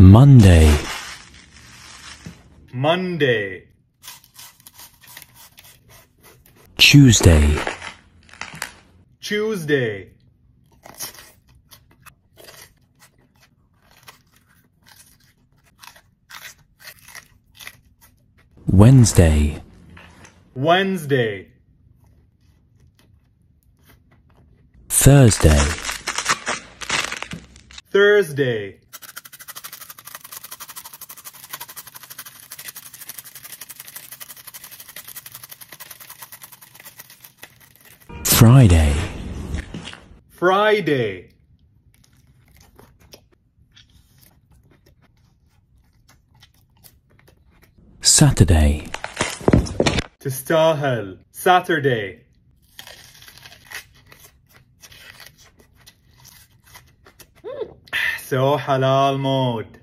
Monday, Monday, Tuesday, Tuesday, Wednesday, Wednesday, Thursday, Thursday, Friday, Friday, Saturday, تستاهل Saturday, so حلال مود